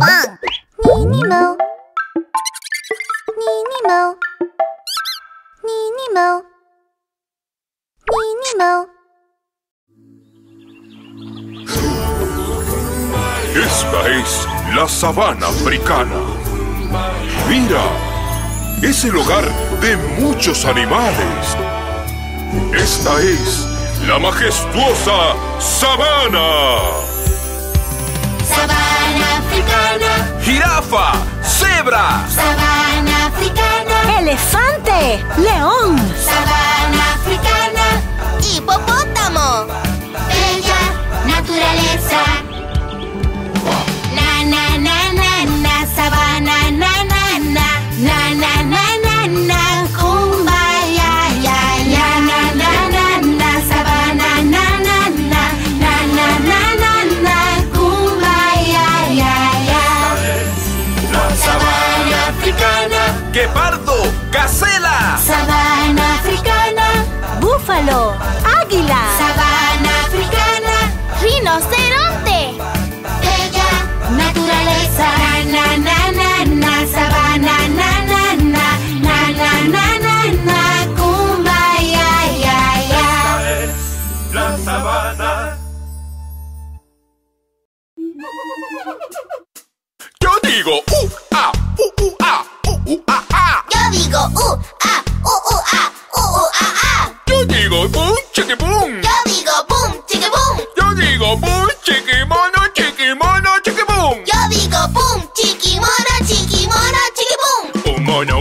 Pan. Ninimo. Ninimo. Ninimo. Ninimo. Esta es la sabana africana. Mira, es el hogar de muchos animales. Esta es la majestuosa. Sabana ¡Jirafa! ¡Cebra! sabana africana, ¡Elefante! ¡León! sabana africana, hipopótamo, bella naturaleza.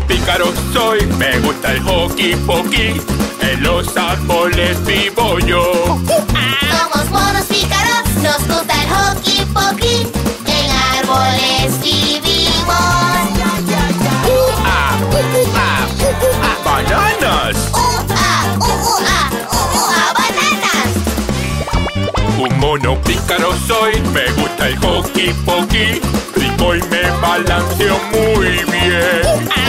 Pícaro soy, me gusta el hockey pokey. En los árboles vivo yo. Somos monos pícaros, nos gusta el hockey pokey. En árboles vivimos. Bananas. Uh bananas. Un mono pícaro soy, me gusta el hockey pokey. Rico y me balanceo muy bien.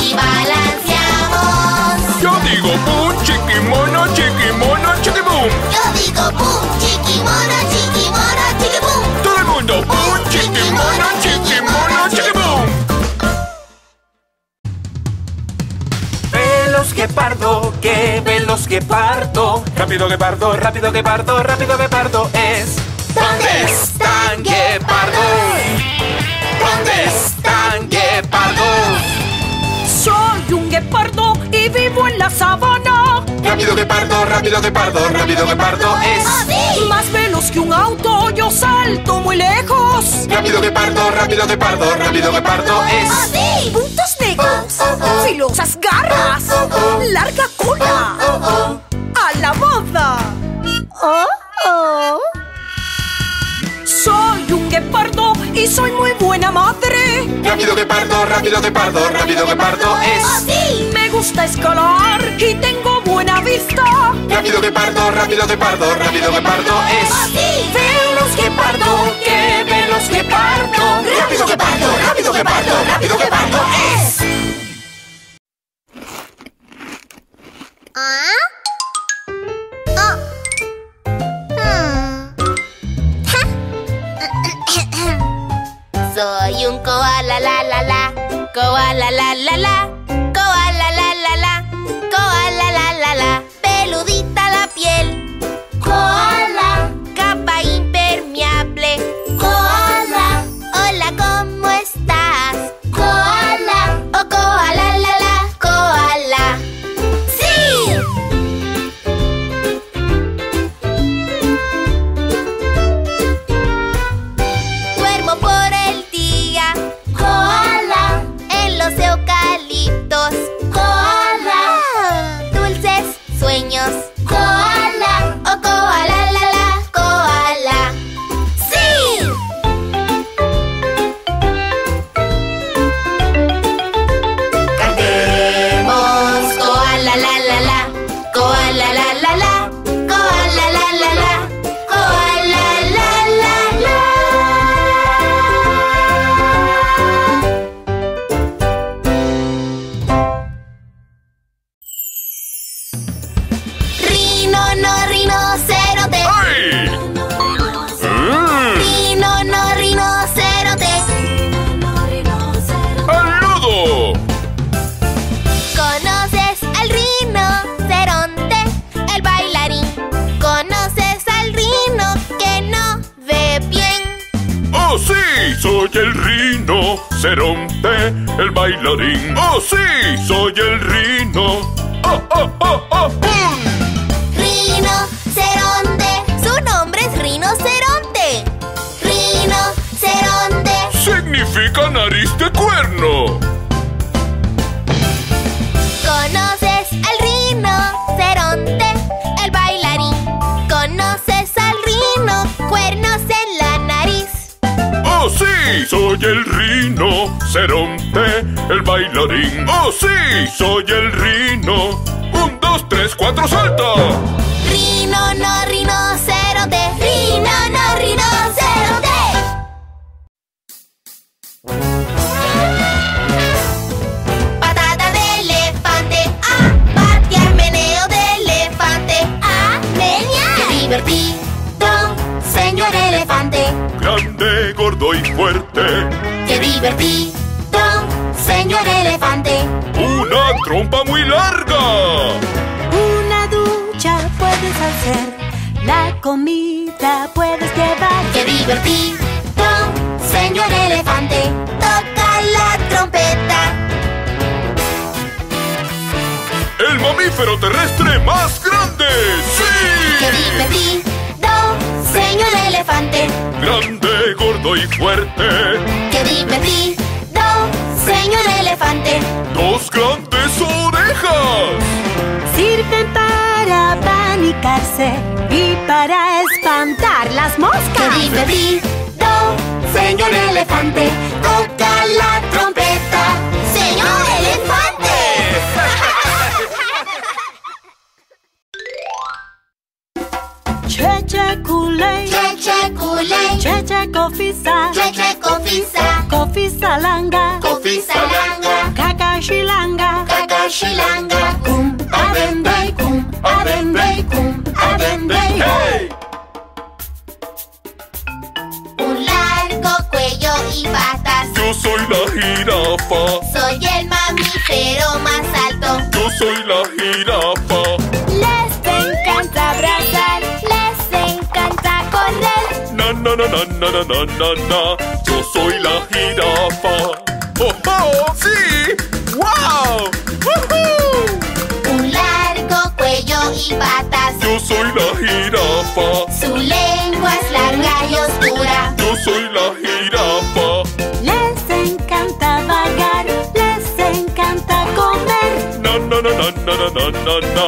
Y balanceamos. Yo digo, boom, chiqui, mono, chiqui, mono, chiqui, boom. Yo digo boom chiqui mono chiqui mono chiqui boom. Todo el mundo, boom, chiqui, mono, chiqui, mono, chiqui, boom. Velos guepardo, que velos guepardo. Rápido guepardo, rápido guepardo, rápido guepardo es. ¿Dónde están guepardos? ¿Dónde están guepardos? Soy un guepardo y vivo en la sabana. Rápido guepardo, rápido guepardo, rápido guepardo es. Más veloz que un auto, yo salto muy lejos. Rápido guepardo, rápido guepardo, rápido guepardo es. Puntos negros, filosas garras, larga cola. ¡A la moda! ¡Oh, oh! Soy un guepardo y soy muy buena madre. Rápido guepardo, rápido guepardo, rápido guepardo es. Me gusta escalar y tengo buena vista. Rápido guepardo, rápido guepardo, rápido guepardo es. Velos guepardo, que velos guepardo. Rápido guepardo, rápido guepardo, rápido guepardo es. ¿Ah? Soy un koala la la la, koala la la la, rinoceronte, el bailarín. ¡Oh, sí! ¡Soy el rino! ¡Oh, oh, oh, oh! Rinoceronte, Soy el rinoceronte, el bailarín. ¡Oh, sí! Soy el rino. Un, dos, tres, cuatro, salta. Rino, no rinoceronte. Rino, no rinoceronte. Grande, gordo y fuerte. Qué divertido, señor elefante. Una trompa muy larga. Una ducha puedes hacer, la comida puedes llevar. Qué divertido, señor elefante. Toca la trompeta. El mamífero terrestre más grande. Qué ¡Sí! divertido, señor elefante. Grande, gordo y fuerte. Qué divertido, señor elefante. Dos grandes orejas. Sirven para panicarse y para espantar las Qué moscas. divertido, señor elefante. Toca la trompeta, señor elefante. Cheche Kool-Aid. Cheche Kool-Aid. Cheche Coffee Sa. Cheche Coffee Sa. Coffee Salanga. Coffee Salanga. Kaka Shilanga. Kaka Kum Abende. Kum Abende. Kum Abende. Hey! Un largo cuello y patas. Yo soy la jirafa. Soy el mamífero más alto. Yo soy la jirafa. Na na na na na. Yo soy la jirafa. ¡Oh, oh! ¡Sí! ¡Wow! ¡Woohoo! Un largo cuello y patas. Yo soy la jirafa. Su lengua es larga y oscura. Yo soy la jirafa. Les encanta vagar, les encanta comer. Na na na na na na na na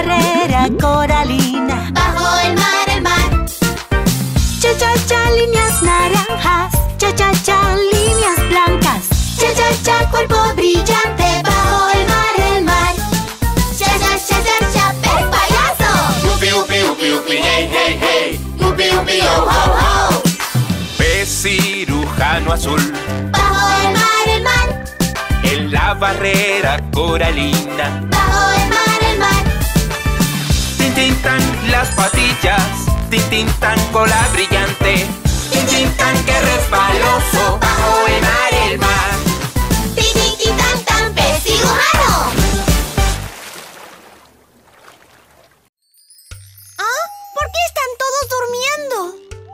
barrera coralina. Bajo el mar, el mar. Cha cha cha, líneas naranjas. Cha cha cha, líneas blancas. Cha cha cha, cuerpo brillante. Bajo el mar, el mar. Cha cha cha cha cha, pez payaso. Upi, upi, upi, upi, hey, hey, hey. Ooby ooby yo ho ho. Pez cirujano azul Bajo el mar, el mar. en la barrera coralina. Bajo el mar, el mar. Tan las patillas, tin, tin, tan cola brillante. Tin, tin, tan que resbaloso, bajo el mar, el mar. Tin, tan, tan, pez cirujano. ¿Ah? ¿Por qué están todos durmiendo?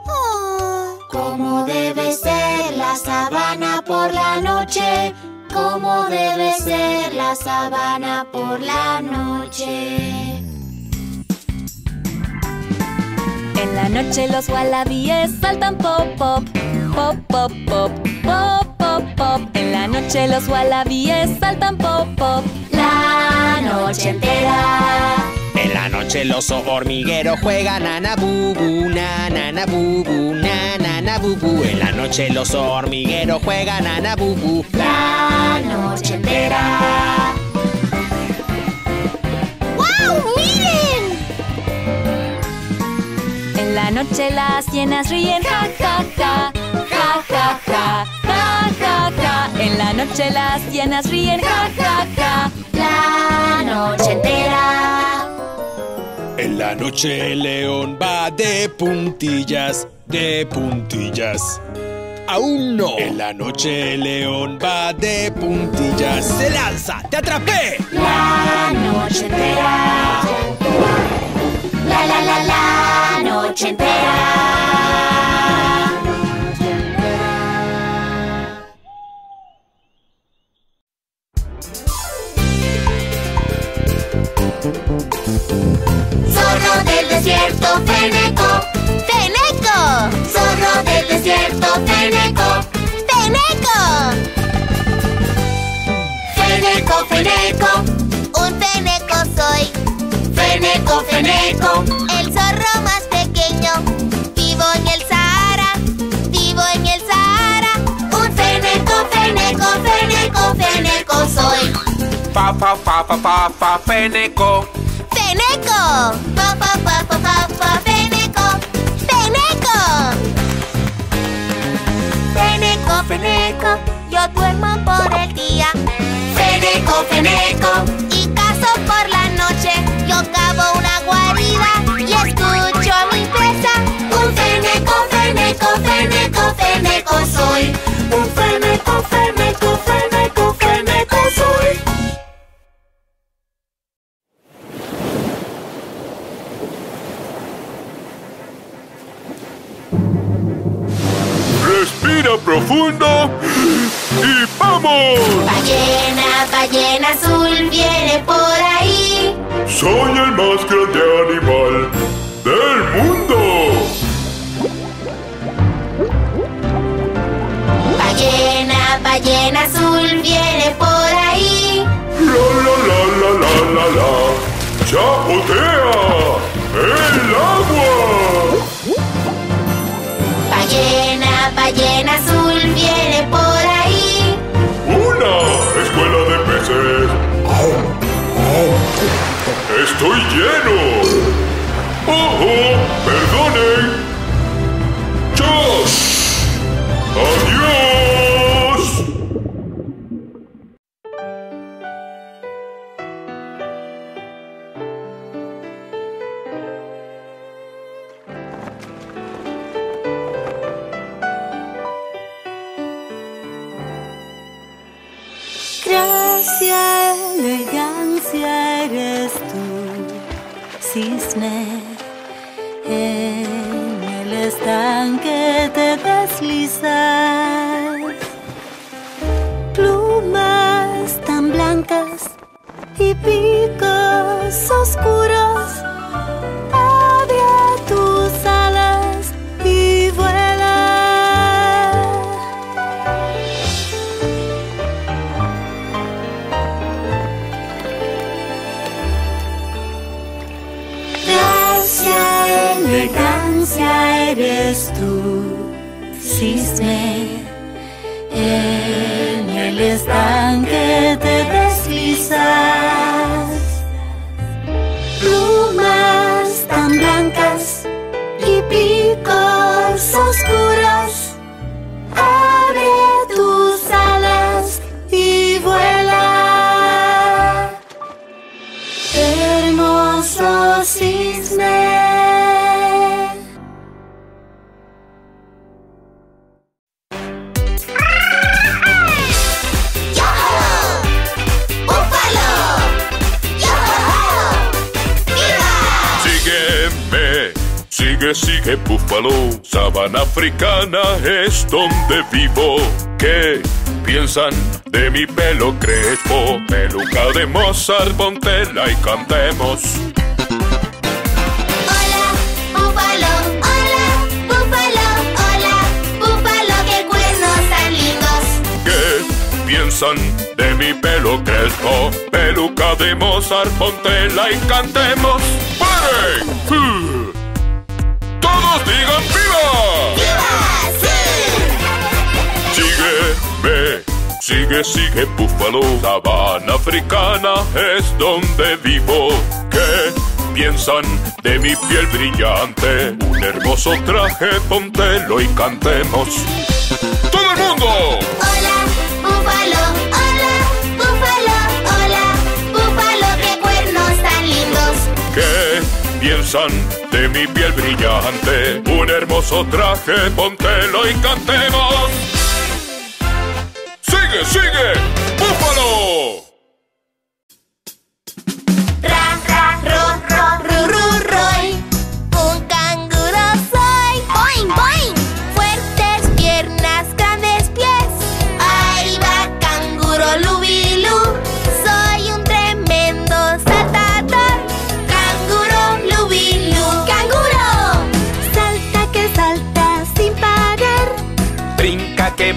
Oh. Como debe ser la sabana por la noche, como debe ser la sabana por la noche. En la noche los wallabies saltan pop pop, pop pop pop, pop pop pop. En la noche los wallabies saltan pop pop. La noche entera. En la noche los hormigueros juegan nana bubu, na nana bubu, na nana bubu. En la noche los hormigueros juegan nana bubu. La noche entera. ¡Wow! Noche las hienas ríen ja ja ja, ja ja ja, ja ja ja. En la noche las hienas ríen ja ja ja. La noche entera. En la noche el león va de puntillas, de puntillas. Aún no. En la noche el león va de puntillas. Se lanza, te atrapé. La noche entera. La la la la noche entera. Zorro del desierto, Feneco. ¡Feneco! Zorro del desierto, Feneco. ¡Feneco! Feneco, Feneco. Un feneco soy, Feneco, Feneco. el zorro más pequeño. Vivo en el Sahara, vivo en el Sahara. Un Feneco, Feneco, Feneco, Feneco soy. Pa, pa, pa, pa, pa, pa, feneco. ¡Feneco! Pa, pa, pa, pa, pa, pa, feneco. ¡Feneco! Feneco, feneco, yo duermo por el día Feneco, Feneco. Una guarida y escucho a mi presa. Un Feneco, Feneco, Feneco, Feneco soy. Un Feneco, Feneco, Feneco, Feneco soy. Respira profundo y ¡vamos! Ballena, ballena azul viene por ahí. Soy el más grande animal del mundo. Ballena, ballena azul viene por ahí. La la la la la la la. ¡Chapotea! ¡El agua! Ballena, ballena azul viene por cisne. En el estanque te deslizas. Plumas tan blancas y picos oscuros. Elegancia eres tú, cisne. En el estanque sigue, sigue, búfalo. Sabana africana es donde vivo. ¿Qué piensan de mi pelo crespo? Peluca de Mozart, pontela y cantemos. Hola, búfalo, hola, búfalo, hola, búfalo, qué cuernos tan lindos. ¿Qué piensan de mi pelo crespo? Peluca de Mozart, pontela y cantemos. ¡Paren! ¡Todos digan viva! ¡Viva! ¡Sí! Sígueme, sigue, sigue, búfalo. Sabana africana es donde vivo. ¿Qué piensan de mi piel brillante? Un hermoso traje, póntelo y cantemos. ¡Todo el mundo! Piensan de mi piel brillante? Un hermoso traje, póntelo y cantemos. ¡Sigue, sigue! ¡Búfalo!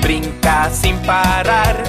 Brinca sin parar.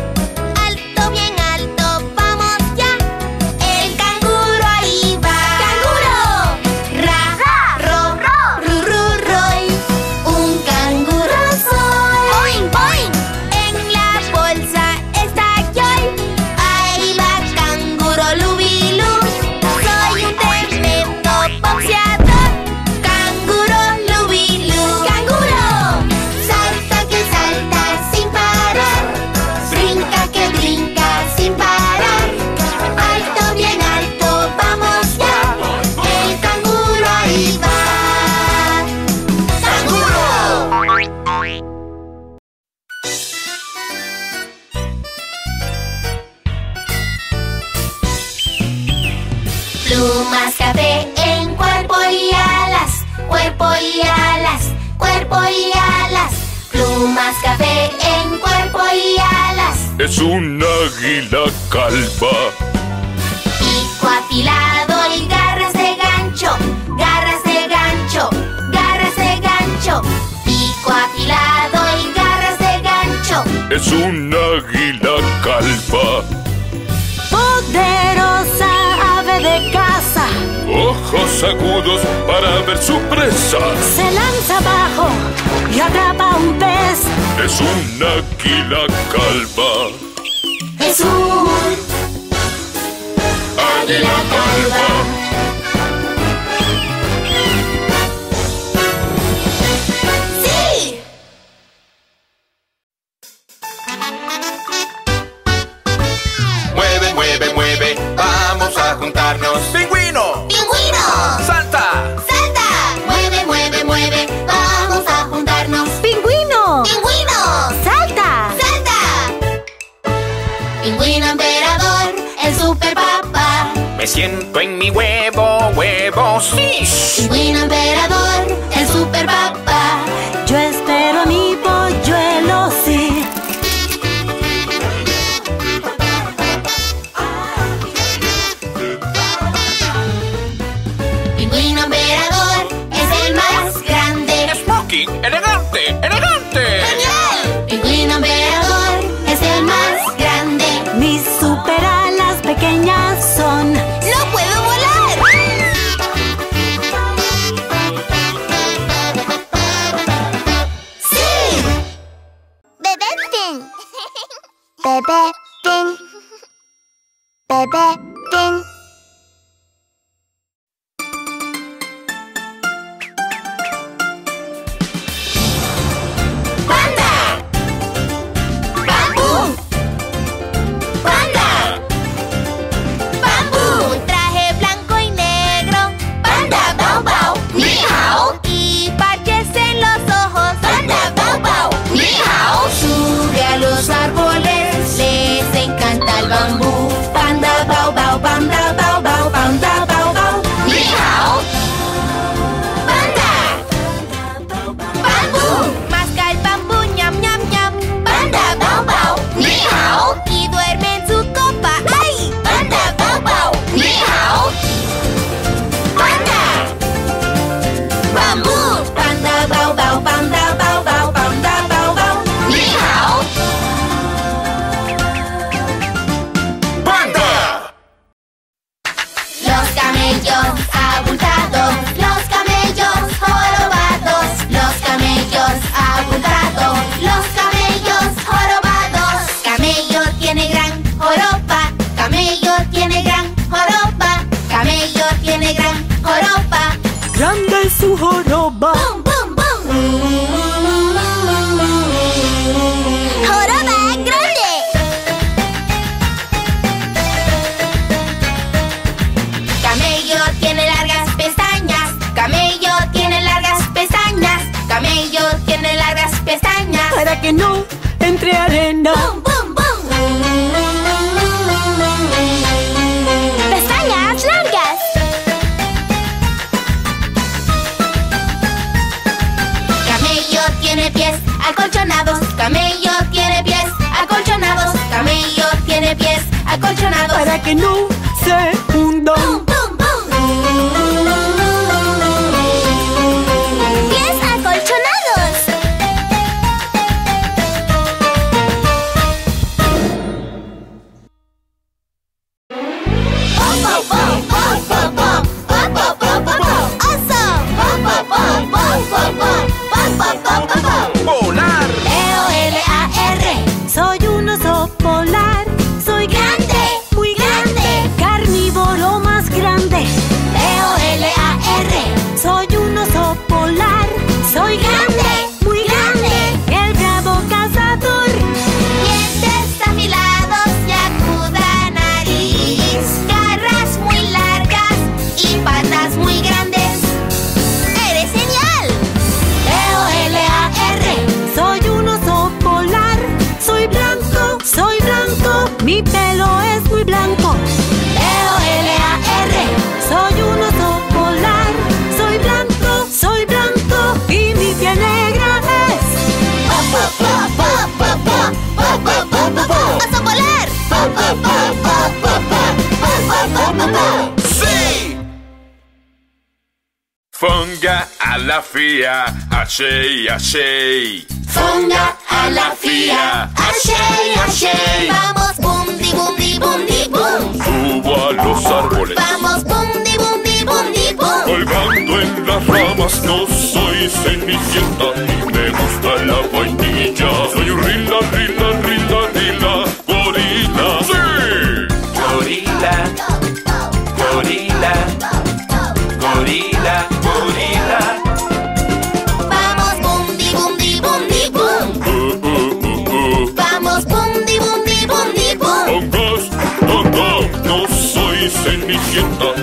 Bebe, ding. Bebe, alla FIA, achei, achei. Fonda alla FIA, achei, achei. Vamos, bum, di, bumdi, bum, di. Subo a los árboles. Vamos, bum, di, bum, di, bum, di, bum. Colgando en las ramas, no soy cenicienta, ni me gusta la vainilla. Mi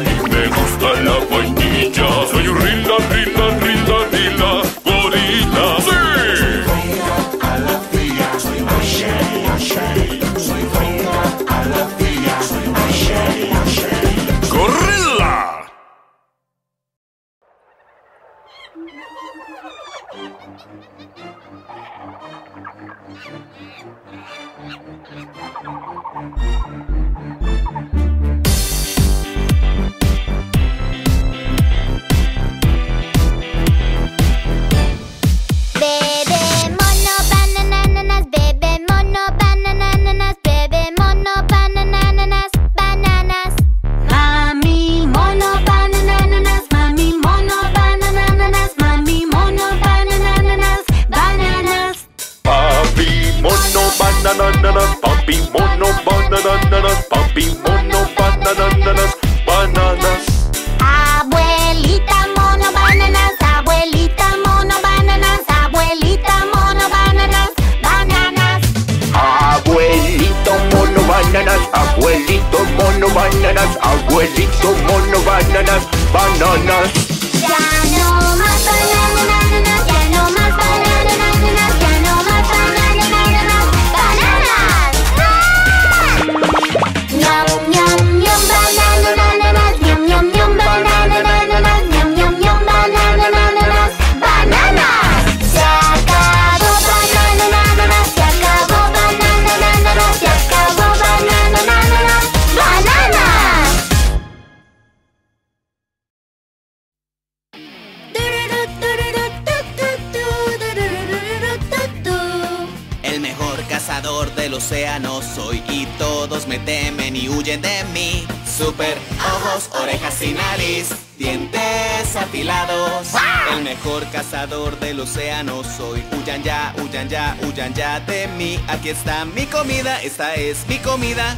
Aquí está mi comida, esta es mi comida.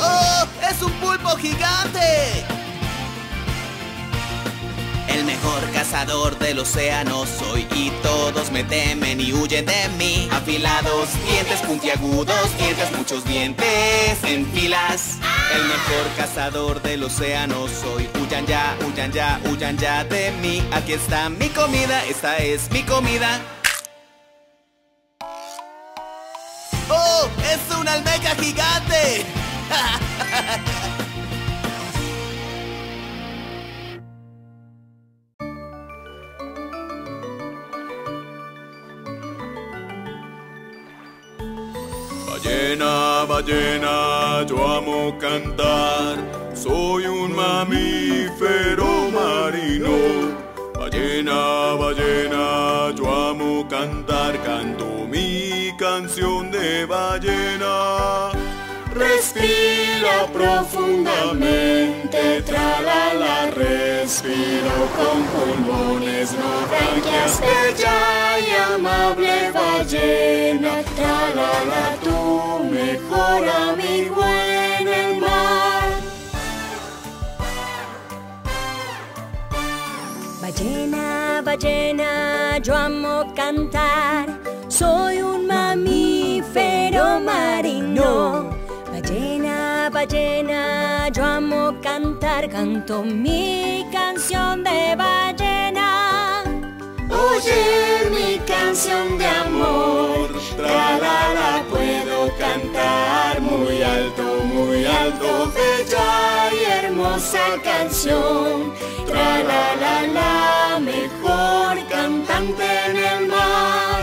¡Oh! ¡Es un pulpo gigante! El mejor cazador del océano soy y todos me temen y huyen de mí. Afilados, dientes puntiagudos, dientes, muchos dientes en filas. El mejor cazador del océano soy. Huyan ya, huyan ya, huyan ya de mí. Aquí está mi comida, esta es mi comida. ¡Es una almeja gigante! Ballena, ballena, yo amo cantar. Soy un mamífero marino. Ballena, ballena, yo amo cantar. Canto canción de ballena. Respira profundamente, tralala, respiro con pulmones, no branquias, bella y amable ballena, tralala, tu mejor amigo en el mar. Ballena, ballena, yo amo cantar. Soy un mamífero marino. Ballena, ballena, yo amo cantar. Canto mi canción de ballena. Oye mi canción de amor, tralala, puedo cantar muy alto, muy alto, bella y hermosa canción, tralala, la mejor cantante en el mar.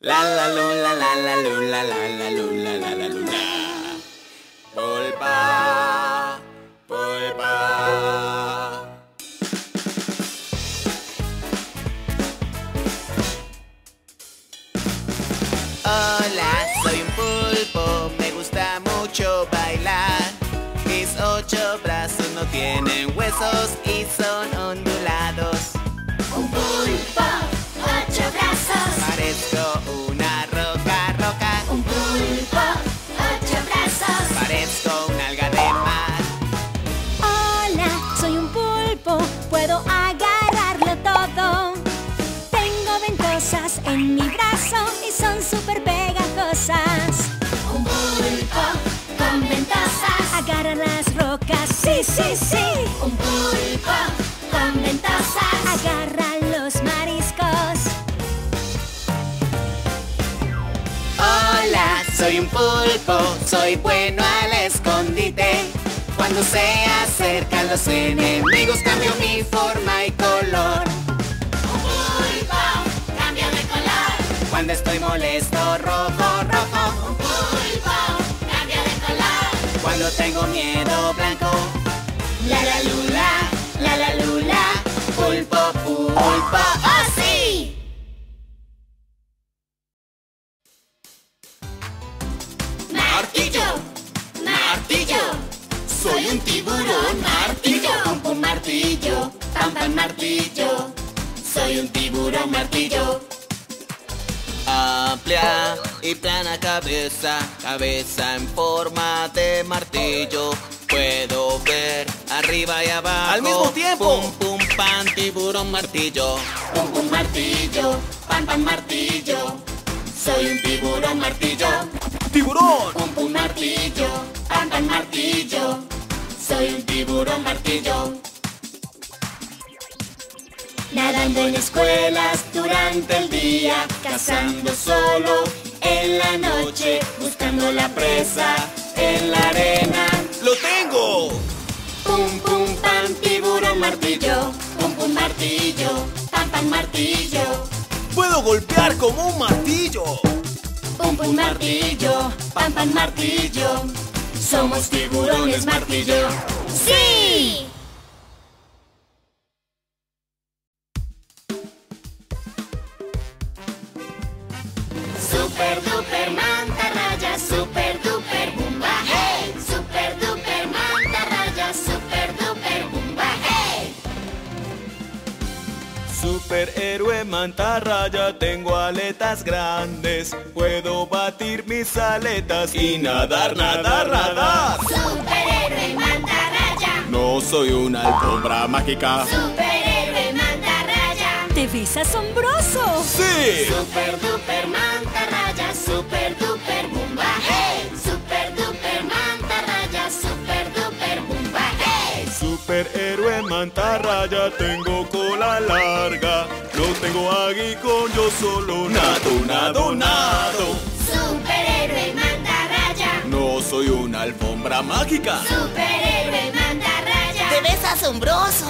La la lu, la la la lu, la la la lu, la la la lu, tienen huesos y son ondulados. Un pulpo, ocho brazos. Parezco una roca, roca. Un pulpo, ocho brazos. Parezco un alga de mar. Hola, soy un pulpo, puedo agarrarlo todo. ventosas en mi brazo y son súper pegajosas. Sí, sí, sí. Un pulpo con ventosas. Agarra los mariscos. Hola, soy un pulpo, soy bueno al escondite. Cuando se acercan los enemigos cambio mi forma y color. Un pulpo cambia de color. Cuando estoy molesto, rojo, rojo. Un pulpo cambia de color. Cuando tengo miedo, blanco. Pulpo, pulpo. ¡Oh, sí! Martillo, martillo. Soy un tiburón martillo. Pum pum martillo, pam martillo. Soy un tiburón martillo. Amplia y plana cabeza, cabeza en forma de martillo. Puedo ver arriba y abajo. ¡Al mismo tiempo! Pum pum pan, tiburón martillo. Pum pum martillo, pam pam martillo. Soy un tiburón martillo. ¡Tiburón! Pum pum martillo, pam pam martillo. Soy un tiburón martillo. Nadando en escuelas durante el día, cazando solo en la noche, buscando la presa en la arena. ¡Lo tengo! Pum pum pam tiburón martillo, pum pum martillo, pam pam martillo. ¡Puedo golpear como un martillo! Pum pum martillo, pam pam martillo. Somos tiburones martillo. ¡Sí! Super duper manta raya, super duper bumba, Superhéroe mantarraya, tengo aletas grandes. Puedo batir mis aletas y nadar, nadar, nadar. Superhéroe manta raya, No soy una alfombra mágica. superhéroe manta raya. Te ves asombroso. ¡Sí! Super duper Superhéroe mantarraya, tengo cola larga. No tengo aguijón, yo solo nado, nado, nado. Superhéroe manta raya, No soy una alfombra mágica. superhéroe manta raya. Te ves asombroso.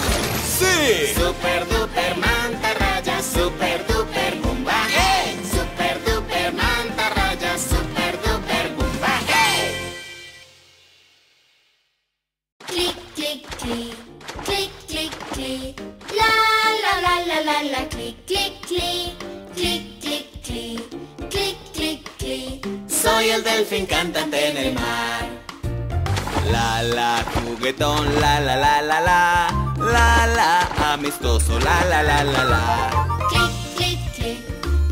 ¡Sí! Super duper manta raya, super clic, clic, clic, clic. La, la, la, la, la, la, clic, clic, clic. Clic, clic, clic. Clic, clic, clic. Soy el delfín cantante en el mar. La, la, juguetón, la, la, la, la, la. La, la, amistoso, la, la, la, la, la. Clic, clic, clic.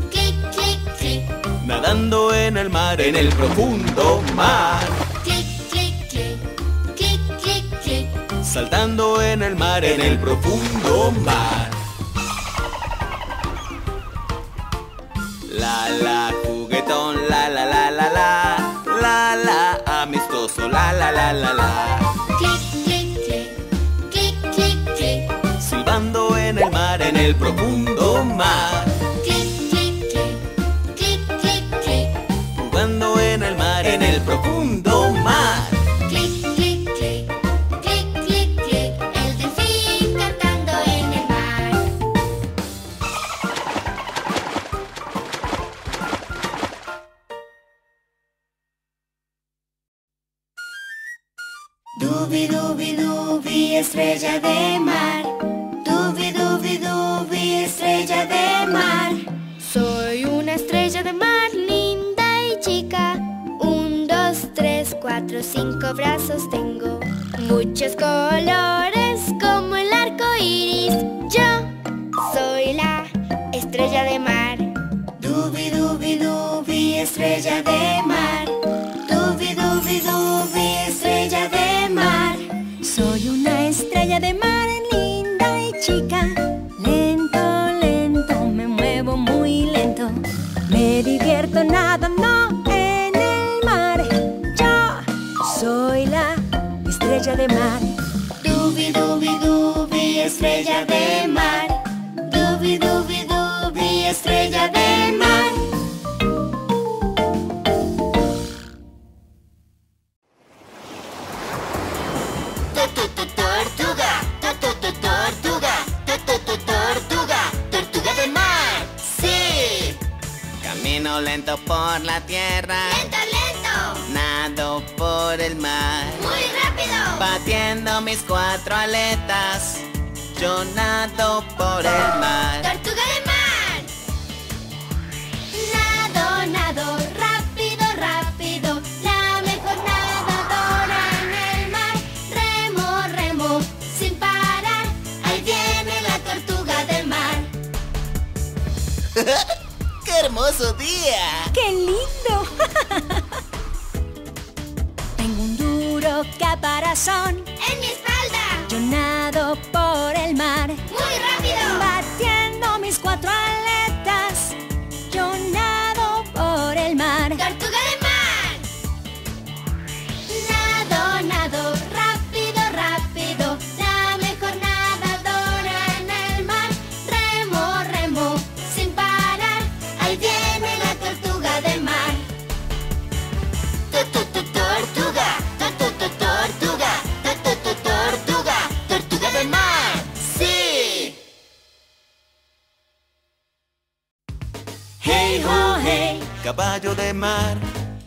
Clic, clic, clic. Nadando en el mar, en el profundo mar. Saltando en el mar, en el profundo mar. La la juguetón, la la la la la. La la amistoso, la la la la la. Clic, clic, clic, clic, clic, clic. Silbando en el mar, en el profundo mar. Hermoso día! ¡Qué lindo! Tengo un duro caparazón. ¡En mi espalda! Yo nado por Caballo de mar,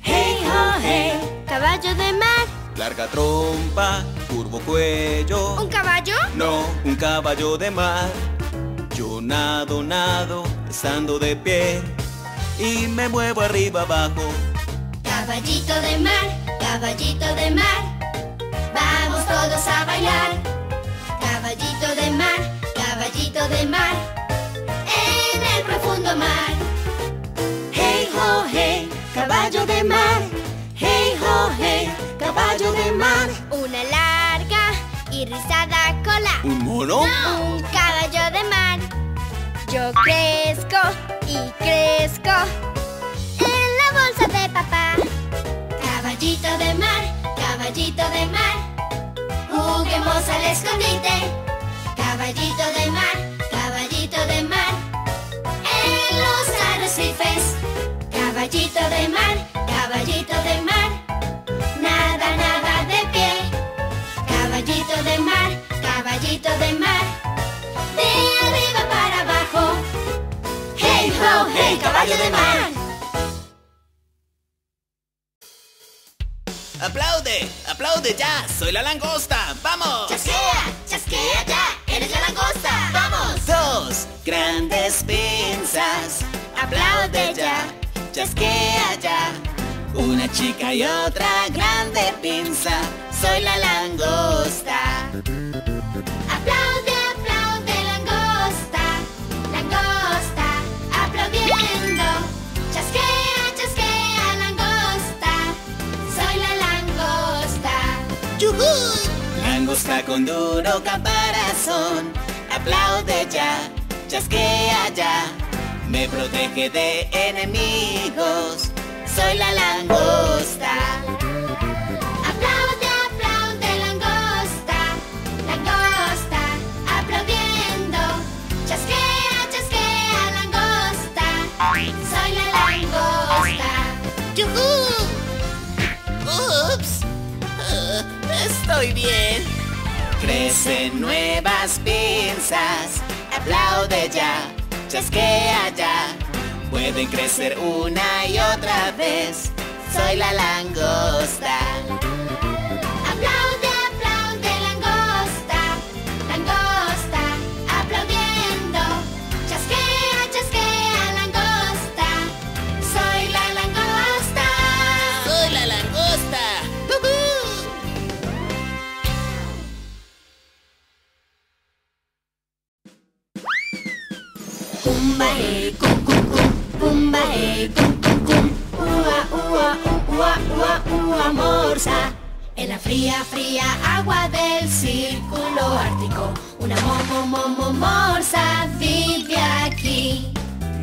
hey ho hey. Caballo de mar. larga trompa, curvo cuello. ¿Un caballo? No, un caballo de mar. Yo nado, nado, estando de pie. Y me muevo arriba abajo. Caballito de mar, caballito de mar. Vamos todos a bailar. Caballito de mar, caballito de mar. En el profundo mar. Caballo de mar. Hey ho hey, caballo de mar. Una larga y rizada cola. ¿Un mono? Un caballo de mar. Yo crezco y crezco en la bolsa de papá. Caballito de mar, caballito de mar. Juguemos al escondite. Caballito de mar, caballito de mar. Nada, nada de pie. Caballito de mar, caballito de mar. De arriba para abajo. Hey ho, hey caballo de mar. ¡Aplaude! ¡Aplaude ya! ¡Soy la langosta! ¡Vamos! Chasquea, chasquea ya. Eres la langosta. Vamos. Dos grandes pinzas. ¡Aplaude ya! ¡Chasquea ya! Una chica y otra grande pinza. Soy la langosta. Aplaude, aplaude langosta. Langosta, aplaudiendo. Chasquea, chasquea langosta. Soy la langosta. ¡Yujú! Langosta con duro caparazón. Aplaude ya, chasquea ya. Me protege de enemigos. Soy la langosta. Aplaude, aplaude langosta. Langosta, aplaudiendo. Chasquea, chasquea langosta. Soy la langosta. ¡Yujú! ¡Ups! Estoy bien. Crecen nuevas pinzas. Aplaude ya, chasquea ya. Pueden crecer una y otra vez. Soy la langosta. Aplaude, aplaude langosta. Langosta, aplaudiendo. Chasquea, chasquea langosta. Soy la langosta. Soy la langosta. Cum cum cum. Pumba hey, cum cum cum. Ua ua ua ua ua morsa. En la fría, fría agua del círculo ártico, una momo, momo, morsa vive aquí.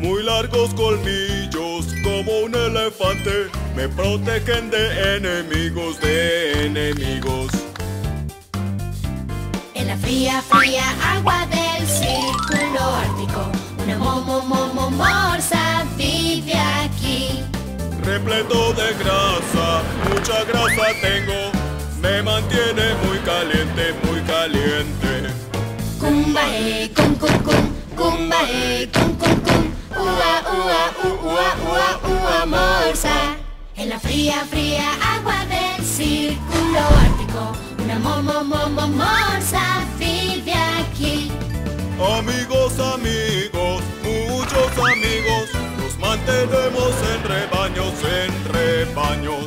Muy largos colmillos como un elefante me protegen de enemigos, de enemigos. la fría, fría agua del círculo ártico. Una momo, momo, morsa vive aquí. Repleto de grasa, mucha grasa tengo. Me mantiene muy caliente, muy caliente. Cumba, eh, cum, cum, cum. Cumba, eh, cum, cum, cum. Ua, ua, u, ua, ua, ua, morsa. En la fría, fría agua del círculo ártico. Una momo, momo, morsa vive aquí. Amigos, amigos, muchos amigos, mantenemos en rebaños, en rebaños.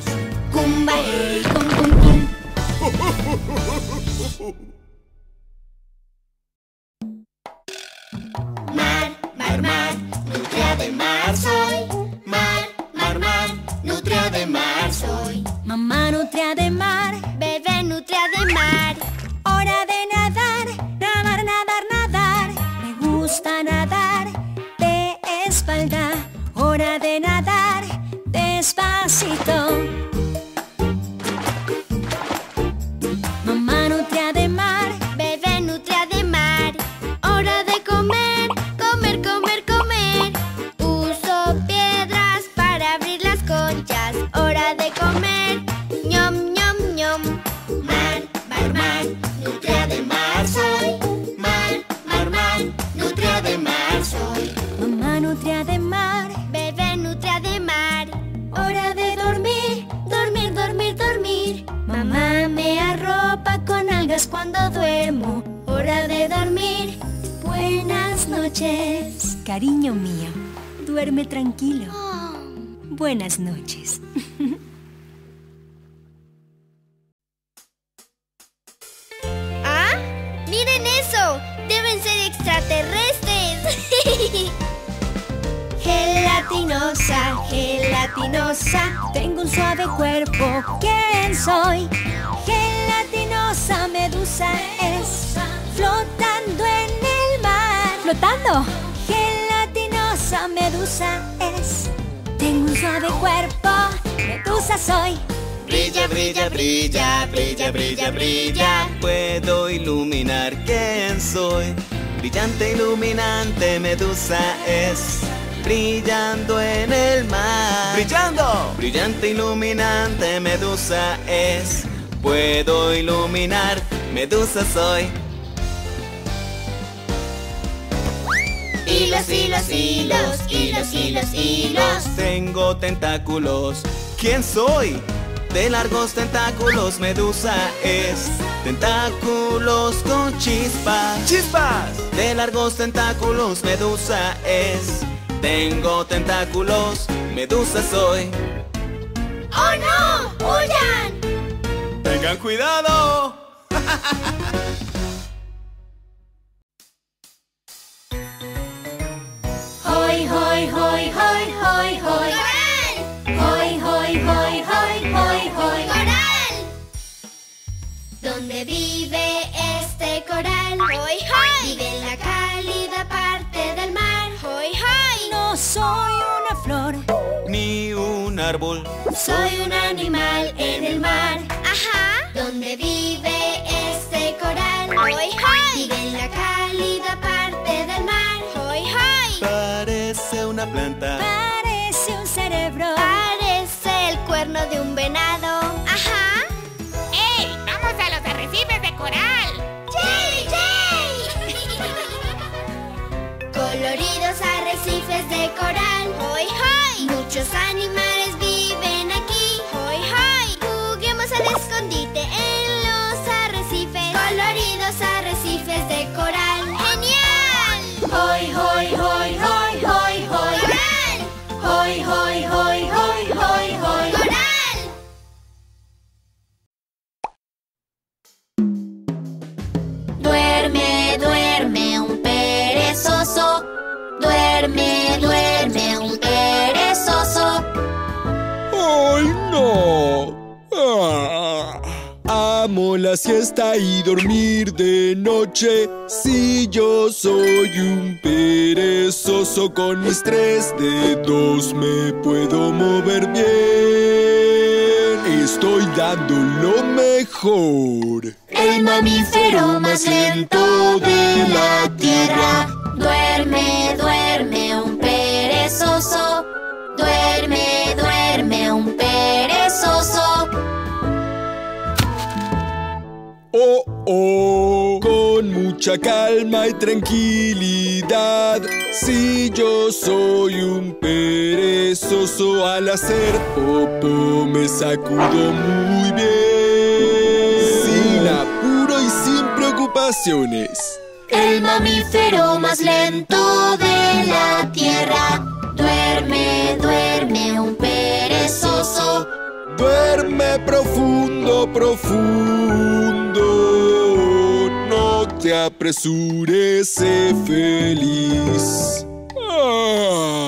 Cumba, eh, cum, cum, cum. Mar, mar, mar, nutria de mar soy. Mar, mar, mar, nutria de mar soy. Mamá nutria de mar, Bebé nutria de mar. Washington. Extraterrestres! gelatinosa, gelatinosa. Tengo un suave cuerpo. ¿Quién soy? Gelatinosa medusa es. Flotando en el mar. ¿Flotando? Gelatinosa medusa es. Tengo un suave cuerpo. Medusa soy. Brilla, brilla, brilla, brilla, brilla, brilla. Puedo iluminar quién soy. Brillante, iluminante, medusa es. Brillando en el mar. ¡Brillando! Brillante, iluminante, medusa es. Puedo iluminar, medusa soy. Hilos, hilos, hilos, hilos, hilos, hilos. Tengo tentáculos. ¿Quién soy? De largos tentáculos, medusa es. Tentáculos con chispas. ¡Chispas! De largos tentáculos, medusa es. Tengo tentáculos, medusa soy. ¡Oh no! ¡Huyan! ¡Tengan cuidado! árbol. Soy un animal en el mar. Ajá. ¿Dónde vive este coral? Hoy, hoy. Vive en la cálida parte del mar. Hoy, hoy. Parece una planta. Parece un cerebro. Parece el cuerno de un venado. Ajá. ¡Ey! ¡Vamos a los arrecifes de coral! ¡Yay, yay! Coloridos arrecifes de coral. Hoy, hoy. Muchos animales la siesta y dormir de noche. Si yo soy un perezoso con mis tres dedos, me puedo mover bien. Estoy dando lo mejor. El mamífero más lento de la tierra. Duerme, duerme un perezoso. Oh, oh, con mucha calma y tranquilidad. Si yo soy un perezoso al hacer popo, me sacudo muy bien. Sin apuro y sin preocupaciones. El mamífero más lento de la tierra. Duerme, duerme un perezoso. Duerme profundo, profundo. No te apresures, feliz. Ah.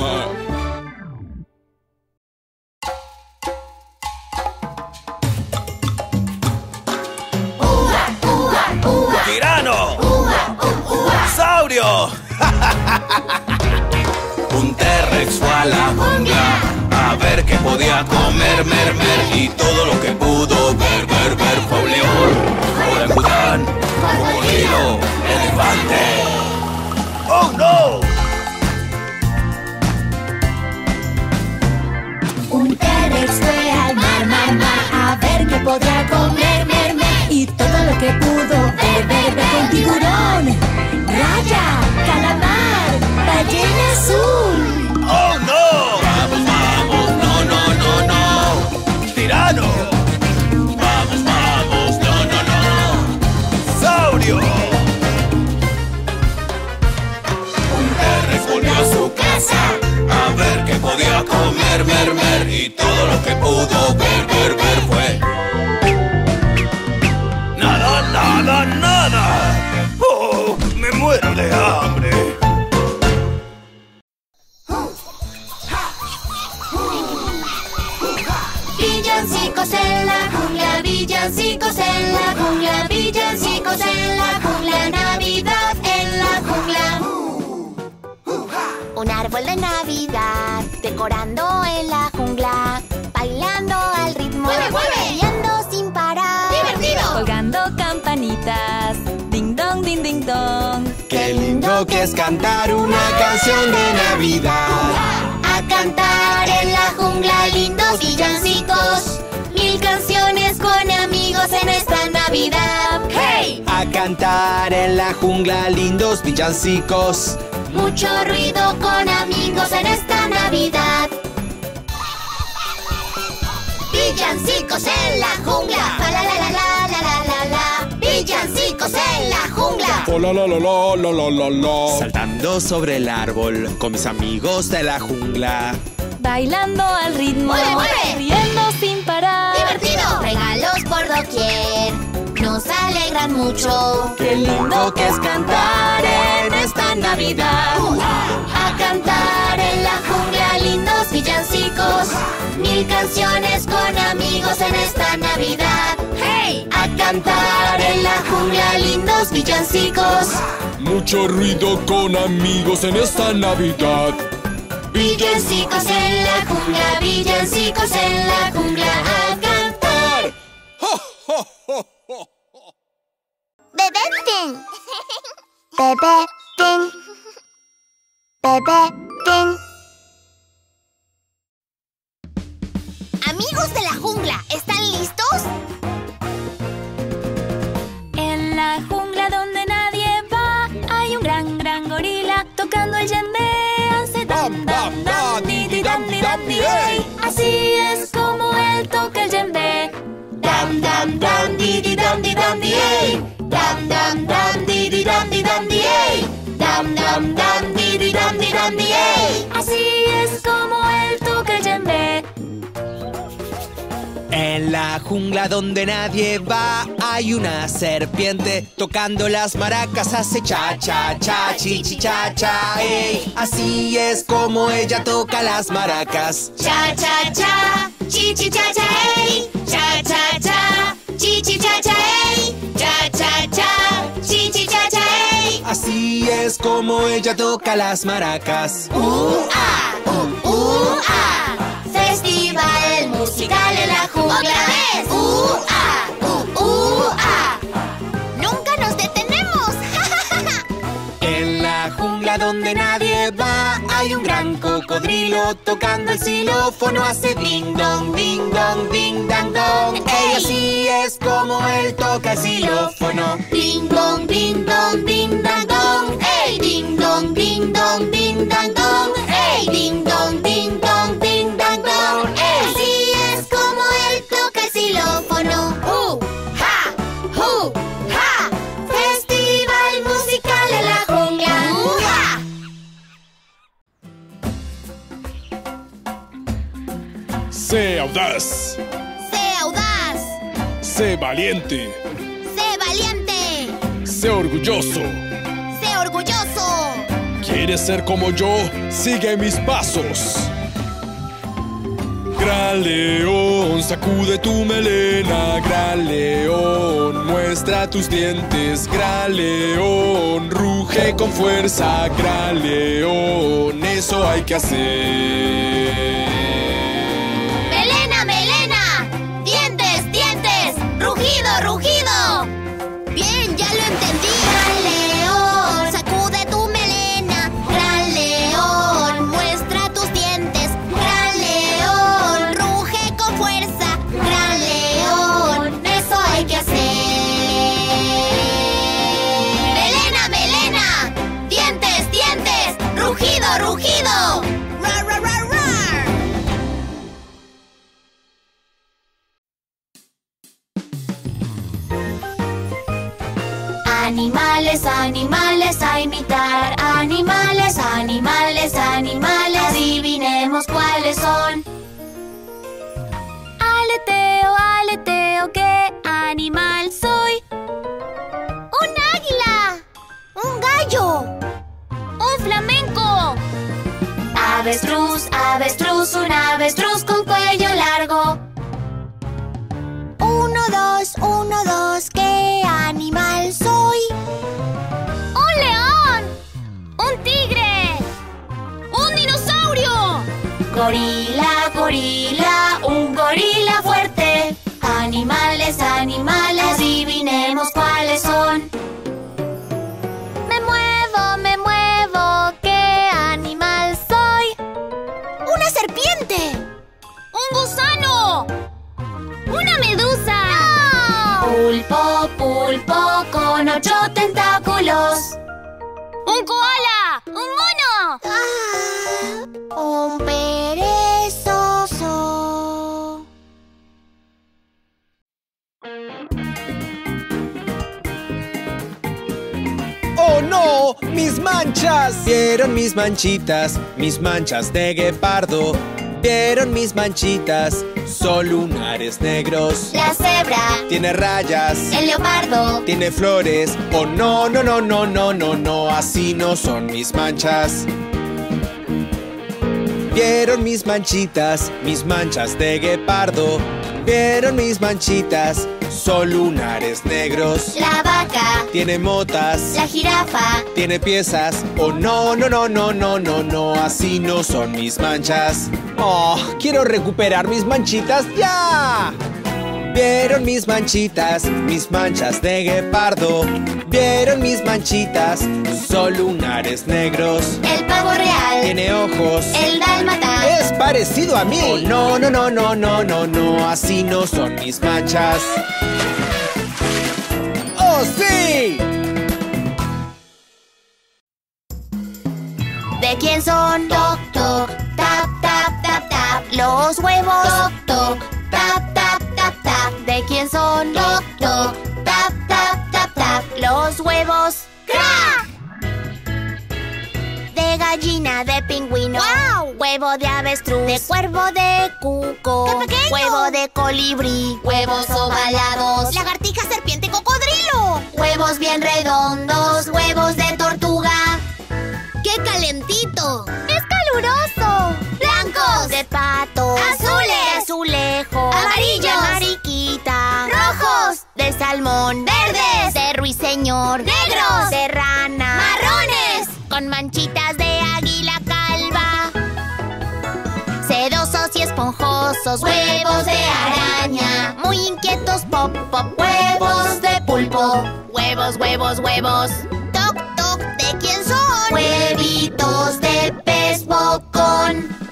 Ver, ver, ver fue ¡Nada, nada, nada! ¡Oh, me muero de hambre! Villancicos en la jungla, villancicos en la jungla, villancicos en la jungla, Navidad en la jungla. Un árbol de Navidad, decorando en la Qué lindo que es cantar una canción de Navidad. A cantar en la jungla lindos villancicos. Mil canciones con amigos en esta Navidad. ¡Hey! A cantar en la jungla lindos villancicos. Mucho ruido con amigos en esta Navidad. Villancicos en la jungla. la la la la villancicos en la jungla. Oh, la, la, la, Saltando sobre el árbol con mis amigos de la jungla. Bailando al ritmo. ¡Mueve, mueve! Riendo sin parar. ¡Divertido! Regalos por doquier. Nos alegran mucho. Qué lindo que es cantar en esta Navidad. Uh, a cantar villancicos. Mil canciones con amigos en esta Navidad. ¡Hey! A cantar en la jungla lindos villancicos. Mucho ruido con amigos en esta Navidad. Villancicos en la jungla, villancicos en la jungla. A cantar. Bebé Pin. Bebé Pin. Bebé Pin. Amigos de la jungla, ¿están listos? En la jungla donde nadie va, hay un gran, gran gorila tocando el yembe. Hace dam, dam, dam, di, di, dam, di, dam, di, hey. Así es como él toca el yembe. Dam, dam, dam, di, di, dam, di, dam, di, ey. Dam, dam, dam, di, di, dam, di, dam, di, ey. Dam, dam, dam, di, di, dam, di, dam, di, Jungla donde nadie va hay una serpiente tocando las maracas hace cha cha cha chi chi cha cha ey. Así es como ella toca las maracas. Cha, cha, cha, chi, chi, cha, cha, ey. Cha, cha, cha, chi, chi, cha, cha, ey. Cha, cha, cha, chi, chi, cha, cha, ey. Así es como ella toca las maracas. Uh, ah, uh, uh, ah festival musical en la jungla. ¡Otra vez! ¡Uh, uh, nunca nos detenemos! en la jungla donde nadie va hay un gran cocodrilo tocando el xilófono hace ding dong, ding dong, ding dang dong. Ey, así es como él toca el xilófono. Ding dong, ding dong, ding dang dong. Ey, ding dong, ding dong, ding dang dong. Ey, ding dong. Sé audaz, Sé audaz, sé valiente, sé valiente, sé orgulloso. sé orgulloso. ¿Quieres ser como yo? Sigue mis pasos. Gran león, sacude tu melena. Gran león, muestra tus dientes. Gran león, ruge con fuerza. Gran león, eso hay que hacer. Uno, dos, ¿qué animal soy? ¡Un león! ¡Un tigre! ¡Un dinosaurio! Gorila, gorila, un gorila fuerte. Animales, animales, ocho tentáculos. ¡Un koala! ¡Un mono! Ah, ¡Un perezoso! ¡Oh no! ¡Mis manchas! Vieron mis manchitas, mis manchas de guepardo. Vieron mis manchitas, son lunares negros. La cebra, Tiene rayas, el leopardo, tiene flores. Oh no, no, no, no, no, no, no, así no son mis manchas. Vieron mis manchitas, mis manchas de guepardo. Vieron mis manchitas, son lunares negros. la vaca, Tiene motas, la jirafa, tiene piezas. Oh no, no, no, no, no, no, no, así no son mis manchas. Oh, quiero recuperar mis manchitas ya. Vieron mis manchitas, mis manchas de guepardo. Vieron mis manchitas, son lunares negros. el pavo real, Tiene ojos. el dálmata, Es parecido a mí. Oh, no, no, no, no, no, no, no, así no son mis manchas. ¡Oh, sí! ¿De quién son? Toc, toc, Los huevos. Toc, toc, tap, tap, tap, tap. ¿De quién son? Toc, toc, tap, tap, tap, tap. Los huevos. ¡Crack! De gallina, de pingüino. ¡Wow! Huevo de avestruz. De cuervo, de cuco. ¡Qué pequeño! Huevo de colibrí. Huevos ovalados. Lagartija, serpiente, cocodrilo. Huevos bien redondos. Huevos de tortuga. ¡Qué calentito! ¡Es caluroso! de patos. Azules. De azulejo. Amarillos. De mariquita. Rojos. De salmón. Verdes. De ruiseñor. Negros. De rana. Marrones. Con manchitas de águila calva. Sedosos y esponjosos. Huevos de araña. Muy inquietos. Pop, pop. Huevos de pulpo. Huevos, huevos, huevos. Toc, toc. ¿De quién son? Huevitos de pez bocón.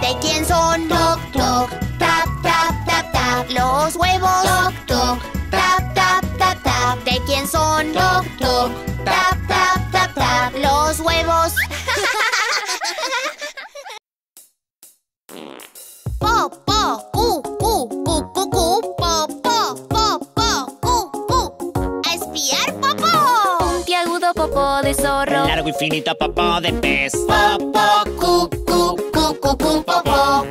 ¿De quién son? Toc, toc, tap, tap, tap, tap. Los huevos. Toc, toc, tap, tap, tap, ¿De quién son? Toc, toc, tap, tap, tap, tap. Los huevos. Po, po, cu, cu, cu, cu, cu, po, po, po, cu, cu. ¡A espiar, popó! Puntiagudo popó de zorro. Largo y finito popó de pez. Po, po, cu, cu, cu cucú, popó.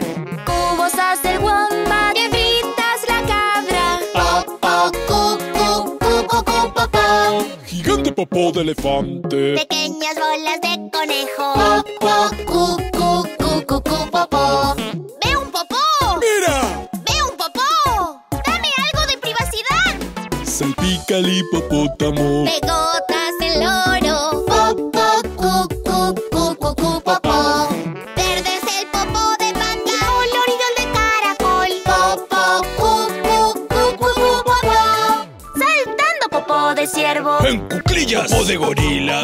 Cubos hace el wombat y evitas la cabra. Popó, cucú, cucú, popó. Gigante popó de elefante. Pequeñas bolas de conejo. Popó, cucú, cucú, popó. ¡Ve un popó! ¡Mira! ¡Ve un popó! ¡Dame algo de privacidad! Salpica el hipopótamo. Pegotas en huellas o de gorila.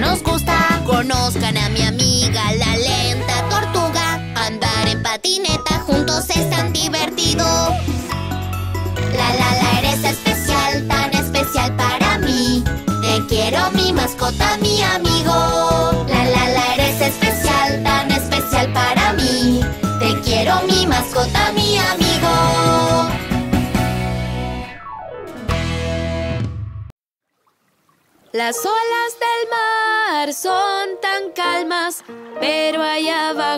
nos gusta. Conozcan a mi amiga la lenta tortuga. Andar en patineta juntos es tan divertido. La la la eres especial, tan especial para mí. Te quiero mi mascota, mi amigo. La la la eres especial, tan especial para mí. Te quiero mi mascota, mi amigo. Las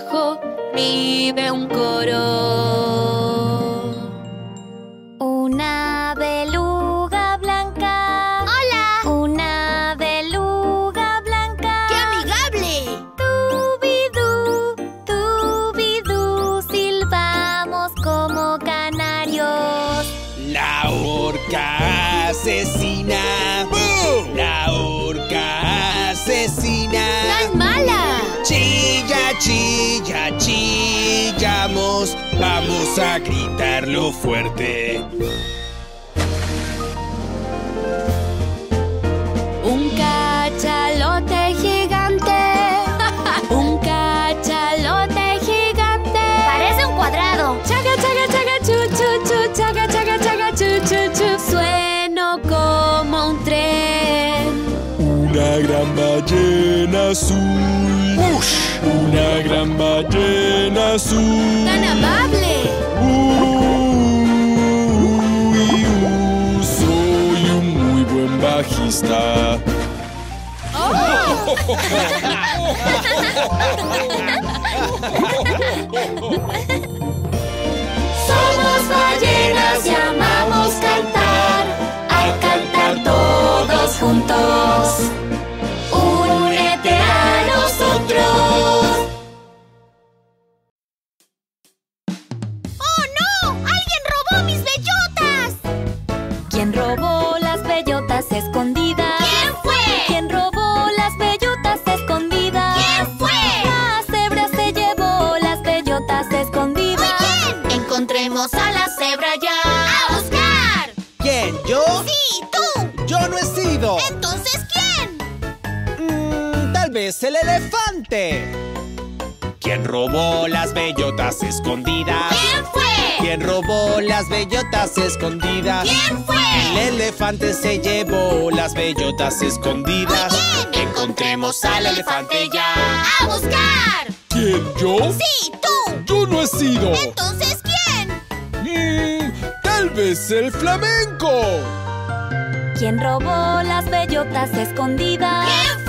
trabajo, vive un corazón. fuerte. Un cachalote gigante. un cachalote gigante. Parece un cuadrado. Chaga, chaga, chaga, chu, chu, chu, chaga, chaga, chaga, chu, chu, chu. Sueno como un tren. Una gran ballena azul. Una gran ballena azul. fiesta. Somos ballenas y amores. es el elefante? ¿Quién robó las bellotas escondidas? ¿Quién fue? ¿Quién robó las bellotas escondidas? ¿Quién fue? El elefante se llevó las bellotas escondidas. Muy bien. Encontremos al elefante ya. ¡A buscar! ¿Quién, yo? ¡Sí, tú! ¡Yo no he sido! ¿Entonces quién? Mm, tal vez el flamenco. ¿Quién robó las bellotas escondidas? ¿Quién fue?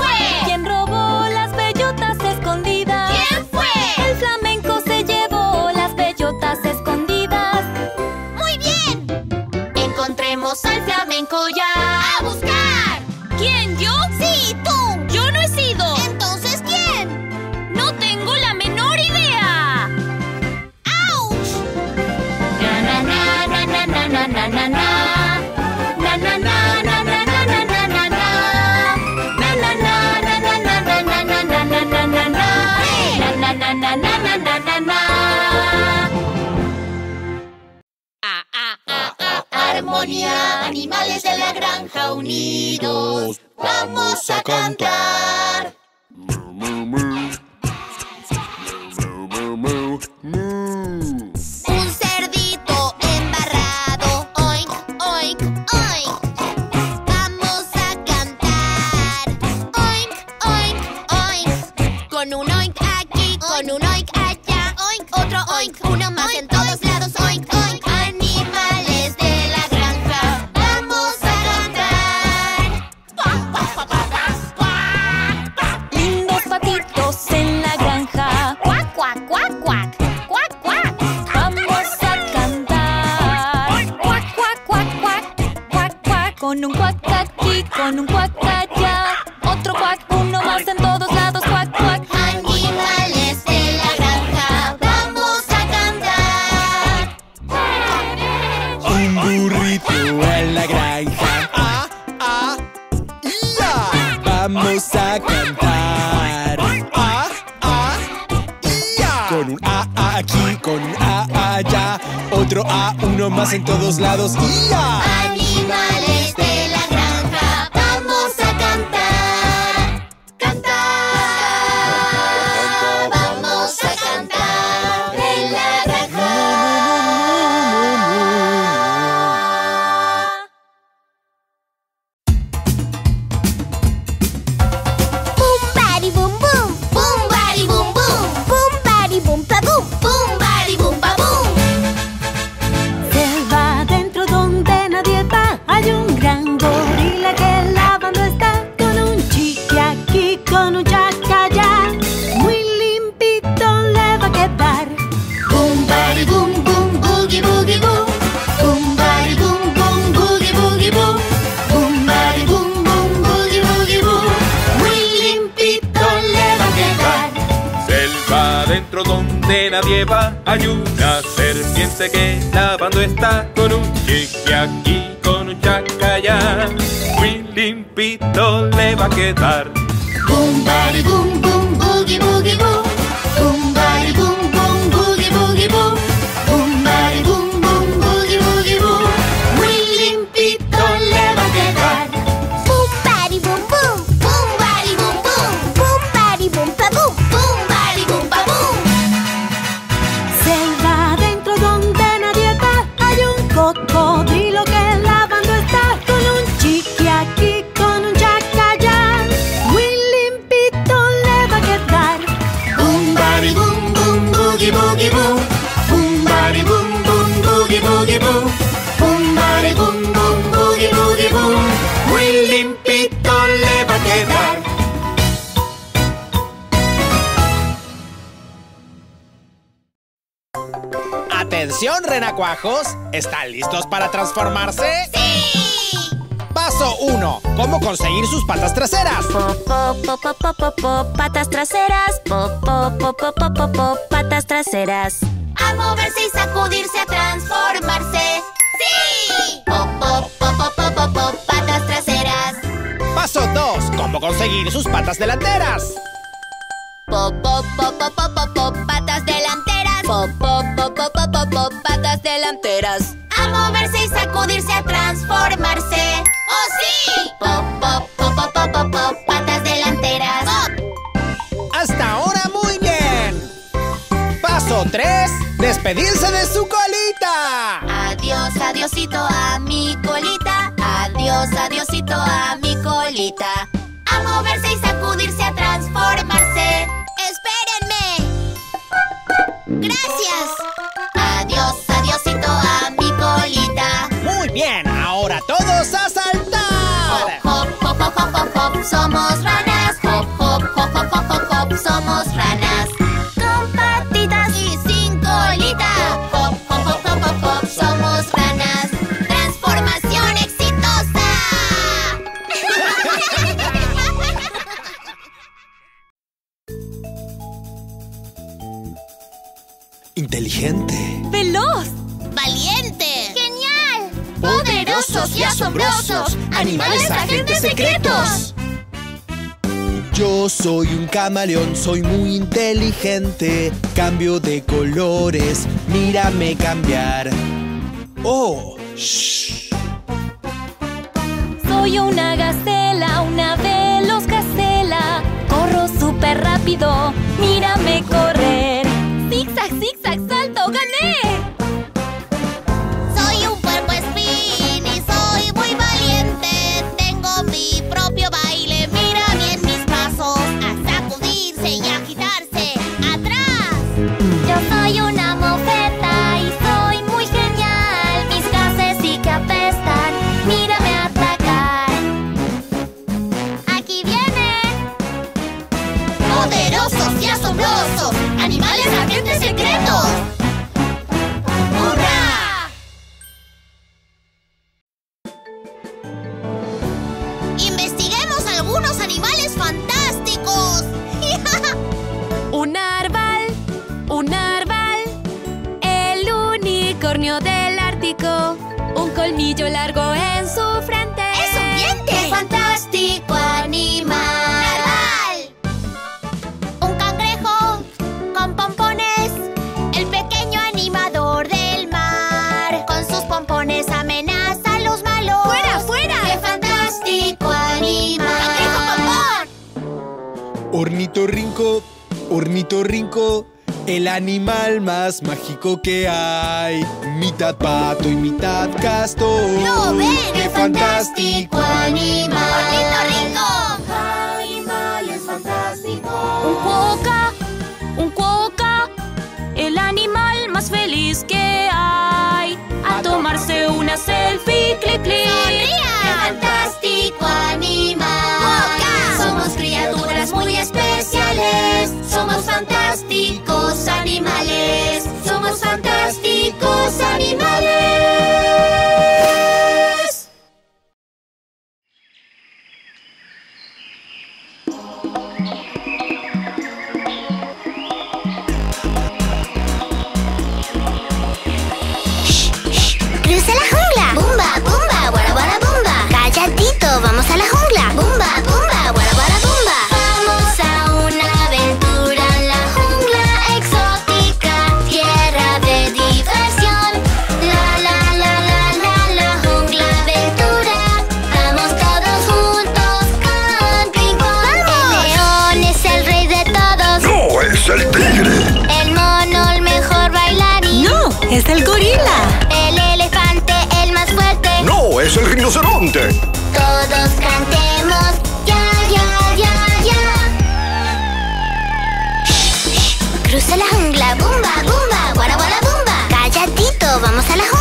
Animales de la granja unidos, vamos a cantar. Renacuajos. ¿Están listos para transformarse? ¡Sí! Paso 1. ¿Cómo conseguir sus patas traseras? Po, po, po, po, po, po, po, patas traseras. Patas traseras. A moverse y sacudirse, a transformarse. ¡Sí! Patas traseras. Paso 2. ¿Cómo conseguir sus patas delanteras? Patas delanteras. Pop, patas delanteras. A moverse y sacudirse, a transformarse. ¡Oh, sí! Pop, pop, pop, pop, pop, pop, pop, patas delanteras. Pop. Hasta ahora muy bien. Paso 3. Despedirse de su colita. Adiós, adiosito a mi colita. Adiós, adiosito a mi colita. A moverse y sacudirse, a transformarse. ¡Espérenme! ¡Gracias! Somos ranas. Hop, hop, hop, hop, hop, hop, hop, somos ranas. Con patitas y sin colita. Hop, hop, hop, hop, hop, hop, somos ranas. Transformación exitosa. Inteligente. ¡Veloz! Valiente. ¡Genial! Poderosos y asombrosos. Animales agentes secretos. Yo soy un camaleón, soy muy inteligente. Cambio de colores, mírame cambiar. Oh, shh. Soy una gacela, una veloz gacela. Corro súper rápido, mírame correr. Más mágico que hay. Mitad pato y mitad castor. ¡Lo ven! ¡Qué fantástico animal! ¡Ornitorrinco! Animales fantásticos Un cuoca, un cuoca, el animal más feliz que hay. A tomarse una selfie, clic, clic. ¡Qué fantástico animal! Somos criaturas muy especiales. Somos fantásticos animales. Somos fantásticos animales. Es el rinoceronte! Todos cantemos ya, ya, ya, ya. Cruza la jungla, bumba, bumba, guara, guara, bumba. Calladito, vamos a la jungla,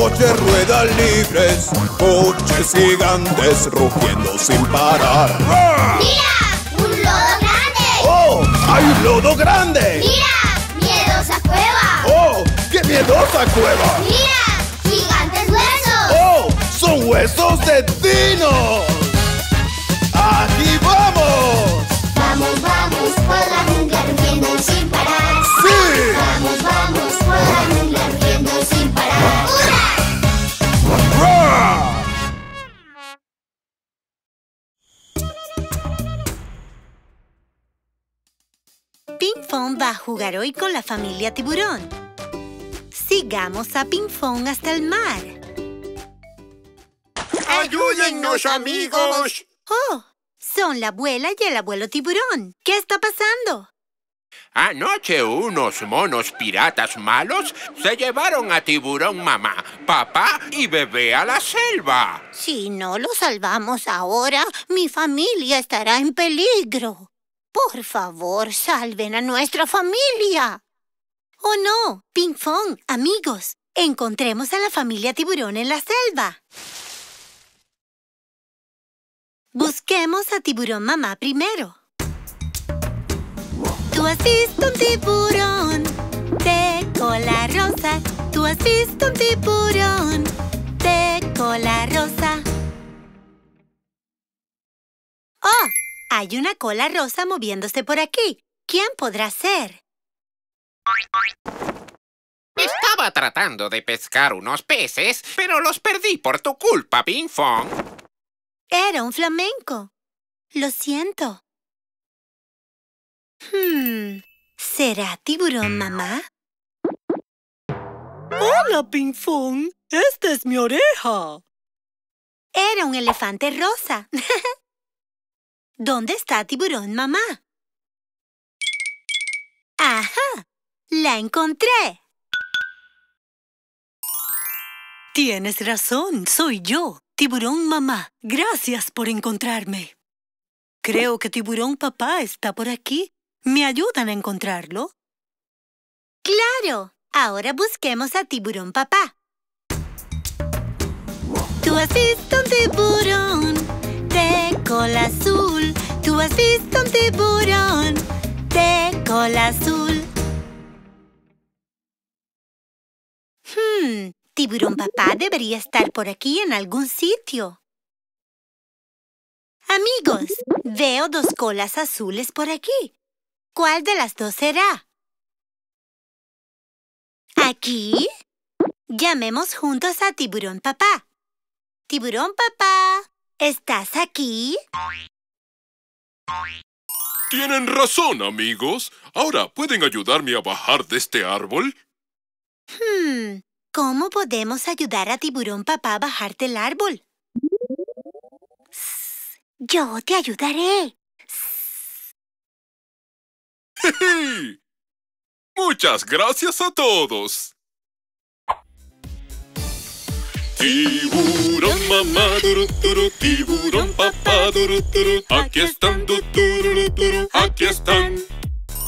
coches ruedan libres, coches gigantes rugiendo sin parar. ¡Ra! ¡Mira! ¡Un lodo grande! ¡Oh! ¡Hay un lodo grande! ¡Mira! ¡Miedosa cueva! ¡Oh! ¡Qué miedosa cueva! ¡Mira! ¡Gigantes huesos! ¡Oh! ¡Son huesos de dinos! Jugar hoy con la familia tiburón. Sigamos a Ping Fong hasta el mar. ¡Ayúdennos, amigos! ¡Oh! Son la abuela y el abuelo tiburón. ¿Qué está pasando? Anoche unos monos piratas malos se llevaron a tiburón mamá, papá y bebé a la selva. Si no lo salvamos ahora, mi familia estará en peligro. Por favor, salven a nuestra familia. Oh no, Ping Fong, amigos, encontremos a la familia tiburón en la selva. Busquemos a tiburón mamá primero. Tú has visto un tiburón de cola rosa. Tú has visto un tiburón de cola rosa. ¡Oh! Hay una cola rosa moviéndose por aquí. ¿Quién podrá ser? Estaba tratando de pescar unos peces, pero los perdí por tu culpa, Ping Fong. Era un flamenco. Lo siento. Hmm. ¿Será tiburón mamá? Hola, Ping Fong. Esta es mi oreja. Era un elefante rosa. ¿Dónde está tiburón mamá? ¡Ajá! ¡La encontré! Tienes razón, soy yo, tiburón mamá. Gracias por encontrarme. Creo que tiburón papá está por aquí. ¿Me ayudan a encontrarlo? ¡Claro! Ahora busquemos a tiburón papá. Tú has visto un tiburón cola azul. Tú has visto un tiburón de cola azul. Hmm, tiburón papá debería estar por aquí en algún sitio. Amigos, veo dos colas azules por aquí. ¿Cuál de las dos será? ¿Aquí? Llamemos juntos a Tiburón Papá. Tiburón Papá, ¿estás aquí? Tienen razón, amigos. Ahora, ¿pueden ayudarme a bajar de este árbol? Hmm, ¿cómo podemos ayudar a Tiburón Papá a bajar del árbol? Sss, Yo te ayudaré. Muchas gracias a todos. Tiburón mamá, duru, duru, tiburón papá, duru, duru. Aquí están, du, duru, aquí están.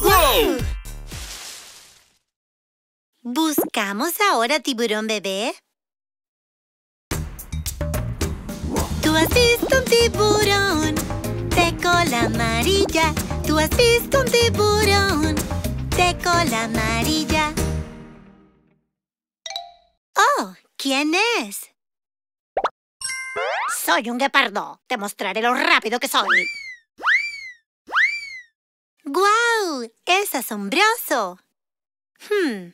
¡Wow! ¿Buscamos ahora tiburón bebé? Tú has visto un tiburón de cola amarilla. ¿Tú has visto un tiburón de cola amarilla? Oh, ¿quién es? Soy un guepardo. Te mostraré lo rápido que soy. ¡Guau! ¡Es asombroso! Hmm.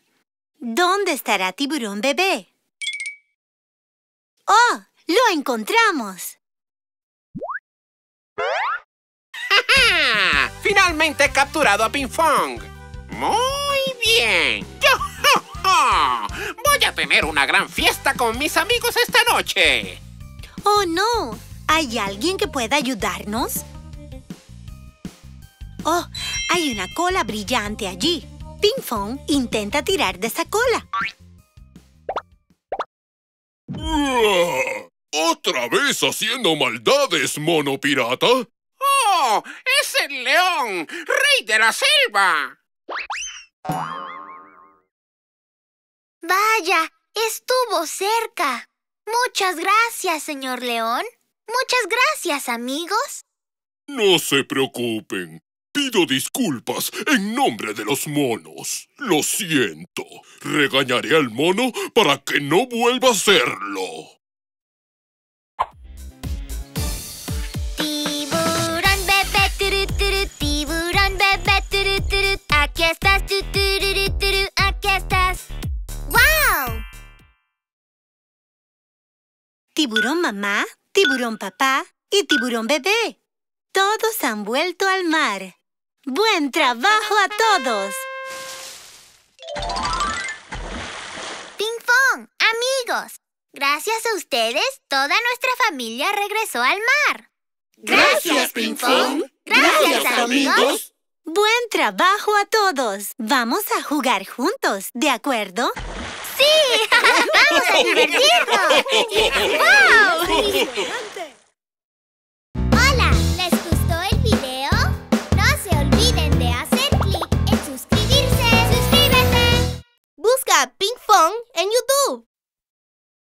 ¿Dónde estará tiburón bebé? ¡Oh! ¡Lo encontramos! ¡Ja, finalmente he capturado a Ping-Fong! ¡Muy bien! Voy a tener una gran fiesta con mis amigos esta noche. ¡Oh, no! ¿Hay alguien que pueda ayudarnos? ¡Oh! Hay una cola brillante allí. Ping Fong intenta tirar de esa cola. ¿Otra vez haciendo maldades, mono pirata? ¡Oh! ¡Es el león! ¡Rey de la selva! Vaya, estuvo cerca. Muchas gracias, señor león. Muchas gracias, amigos. No se preocupen. Pido disculpas en nombre de los monos. Lo siento. Regañaré al mono para que no vuelva a hacerlo. Tiburón bebé, turu, turu. Aquí estás, tu, turu, aquí estás. ¡Wow! Tiburón mamá, tiburón papá y tiburón bebé. Todos han vuelto al mar. ¡Buen trabajo a todos! Ping Pong, amigos. Gracias a ustedes, toda nuestra familia regresó al mar. Gracias, Ping Pong. Gracias, amigos. ¡Buen trabajo a todos! Vamos a jugar juntos, ¿de acuerdo? ¡Sí! ¡Vamos a divertirnos! ¡Wow! ¡Increíble! Hola, ¿les gustó el video? No se olviden de hacer clic en suscribirse. Suscríbete. Busca Pinkfong en YouTube.